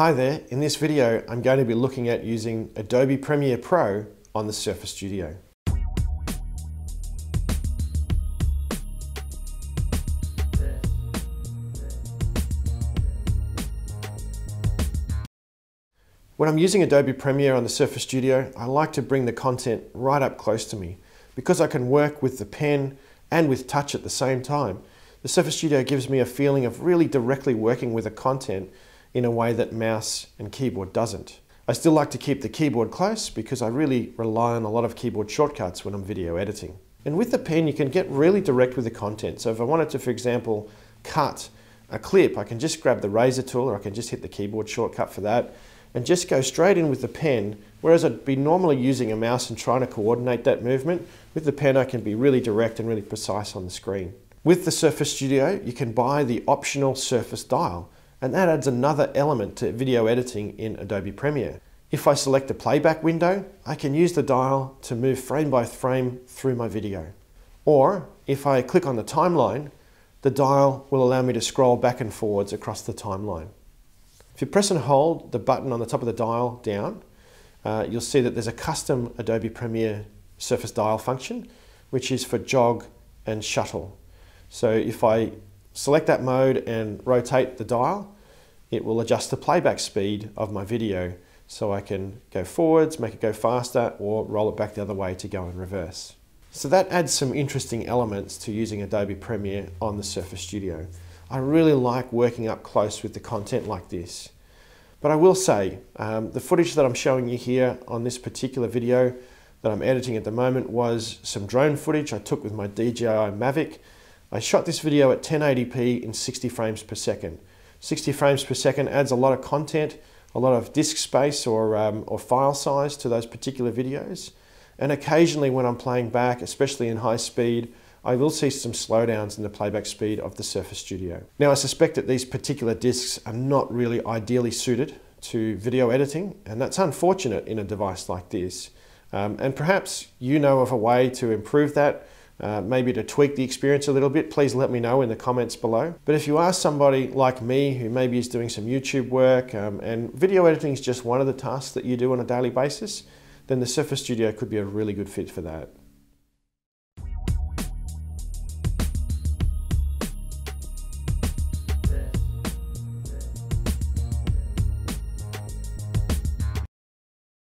Hi there, in this video I'm going to be looking at using Adobe Premiere Pro on the Surface Studio. When I'm using Adobe Premiere on the Surface Studio, I like to bring the content right up close to me because I can work with the pen and with touch at the same time. The Surface Studio gives me a feeling of really directly working with the content in a way that mouse and keyboard doesn't. I still like to keep the keyboard close because I really rely on a lot of keyboard shortcuts when I'm video editing. And with the pen you can get really direct with the content. So if I wanted to, for example, cut a clip, I can just grab the razor tool or I can just hit the keyboard shortcut for that and just go straight in with the pen, whereas I'd be normally using a mouse and trying to coordinate that movement. With the pen I can be really direct and really precise on the screen. With the Surface Studio you can buy the optional Surface Dial and that adds another element to video editing in Adobe Premiere. If I select a playback window, I can use the dial to move frame by frame through my video. Or if I click on the timeline, the dial will allow me to scroll back and forwards across the timeline. If you press and hold the button on the top of the dial down, uh, you'll see that there's a custom Adobe Premiere Surface Dial function, which is for jog and shuttle. So if I select that mode and rotate the dial, it will adjust the playback speed of my video so I can go forwards, make it go faster, or roll it back the other way to go in reverse. So that adds some interesting elements to using Adobe Premiere on the Surface Studio. I really like working up close with the content like this. But I will say, um, the footage that I'm showing you here on this particular video that I'm editing at the moment was some drone footage I took with my DJI Mavic. I shot this video at 1080p in 60 frames per second. 60 frames per second adds a lot of content, a lot of disk space or, um, or file size to those particular videos. And occasionally when I'm playing back, especially in high speed, I will see some slowdowns in the playback speed of the Surface Studio. Now I suspect that these particular discs are not really ideally suited to video editing and that's unfortunate in a device like this. Um, and perhaps you know of a way to improve that, uh, maybe to tweak the experience a little bit, please let me know in the comments below. But if you are somebody like me who maybe is doing some YouTube work um, and video editing is just one of the tasks that you do on a daily basis, then the Surface Studio could be a really good fit for that.